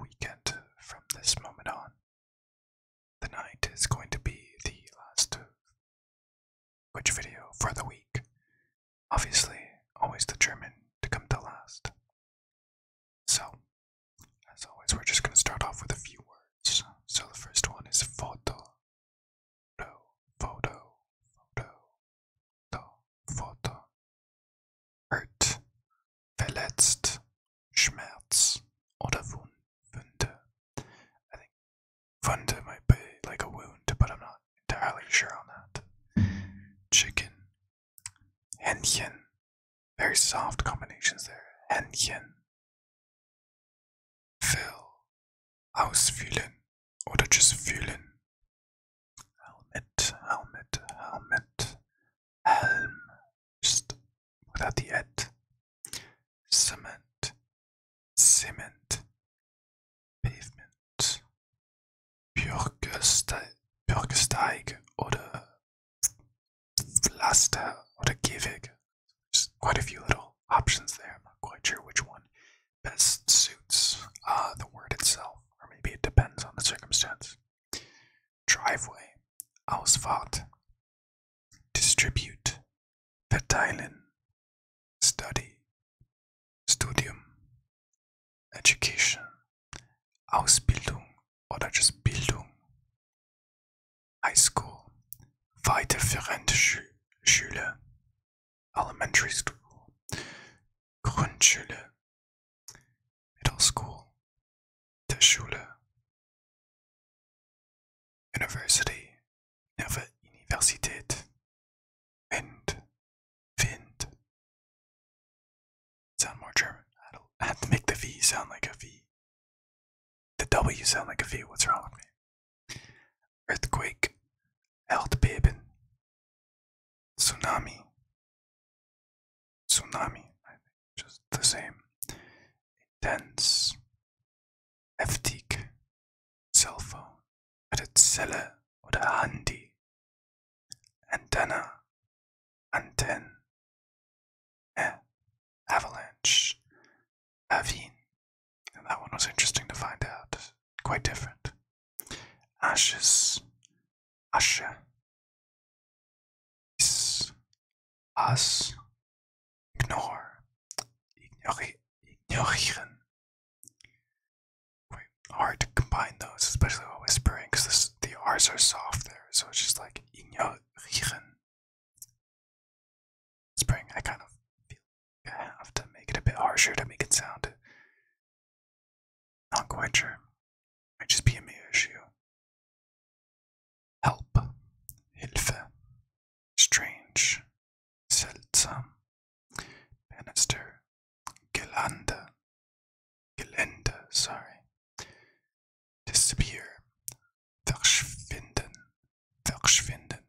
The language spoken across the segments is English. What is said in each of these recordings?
weekend from this moment on. The night is going to be the last Twitch video for the week. Obviously, always the German to come to last. So, as always, we're just going to start off with a few words. So, the first one is photo. Hurt, verletzt, Schmerz oder Wund, Wunde. Think might be like a wound, but I'm not entirely sure on that. Chicken, Händchen. Very soft combinations there. Händchen. Fill, ausfüllen oder just fühlen. Helmet, helmet, helmet. Helm, just without the et. Bürgersteig oder Pflaster oder Gehweg. Just quite a few little options there. I'm not quite sure which one best suits uh, the word itself, or maybe it depends on the circumstance. Driveway, Ausfahrt, distribute, verteilen, study, Studium, education, Ausbildung or just School, weiterführende Schu Schule, Elementary School, Grundschule, Middle School, der Schule, University, Neve Universität, Wind, Wind. Sound more German. I, had to make the V sound like a V. The W sound like a V. What's wrong with me? Earthquake, Intense, heftig, Cellphone, eine Zelle oder Handy, Antenna, Antenn, eh, Avalanche, Avine. And that one was interesting to find out. Quite different. Ashes, Asche, Is, As, Ignore, Ignori, Ignorieren. Hard to combine those, especially while whispering, because the R's are soft there, so it's just like Ignorieren. Whispering, I kind of feel like I have to make it a bit harsher to make it sound. Not quite sure. Might just be a me issue. Help, Hilfe, strange, seltsam, banister, Gelande, Gelände, sorry, verschwinden,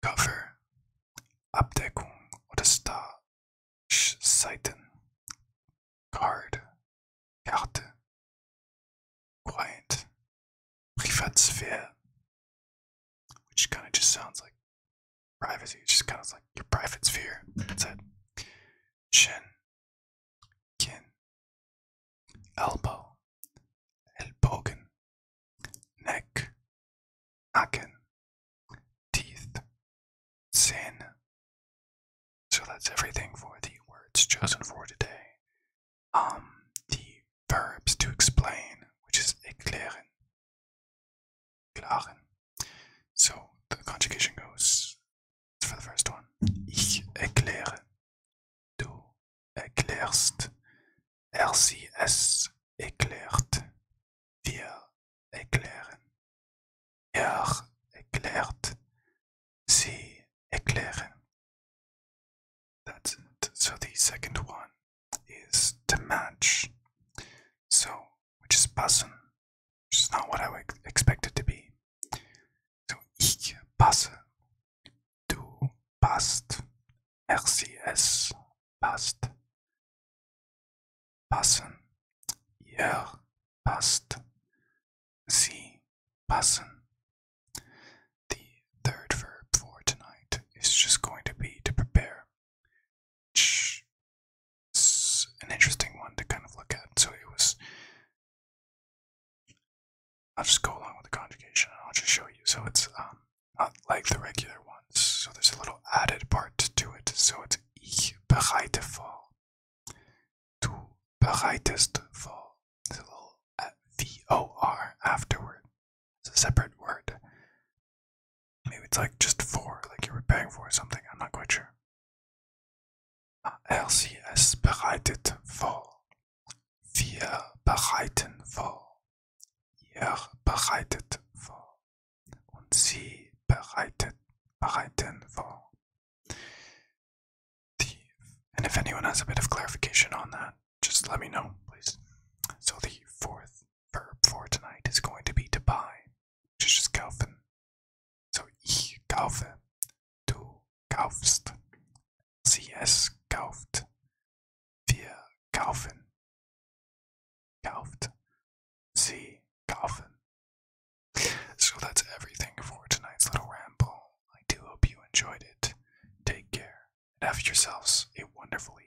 cover, Abdeckung oder Star, Seiten, card, Karte, quiet, Privatsphäre, which kind of just sounds like privacy. It just kind of like your private sphere. That's it. Chin, kin, elbow, that's everything for the words chosen for today. Um, the verbs to explain, which is erklären, klaren. So the conjugation goes for the first one. Ich erkläre. Du erklärst. Er, sie, es erklärt. Wir erklären. Er erklärt. Sie erklären. That's it. So the second one is to match. So, which is passen, which is not what I would expect it to be. So, ich passe. Du passt. Er, sie, es passt. Passen. Ihr passt. Sie passen. The third verb for tonight is just going to be to prepare, which is an interesting one to kind of look at. So it was I'll just go along with the conjugation and I'll just show you. So it's um, not like the regular ones. So there's a little added part to it. So it's ich bereite vor. Du bereitest vor. There's a little uh, V-O-R afterward. It's a separate word. Maybe it's like just for, like you're preparing for something. I'm not quite sure. RCS bereitet vor. Wir bereiten vor. Ihr bereitet vor. Und sie bereitet, bereiten vor. The, and if anyone has a bit of clarification on that, just let me know, please. So the fourth verb for tonight is going to be to buy, which is just kaufen. So ich kaufe, du kaufst, sie es kauft, wir kaufen, and have yourselves a wonderful.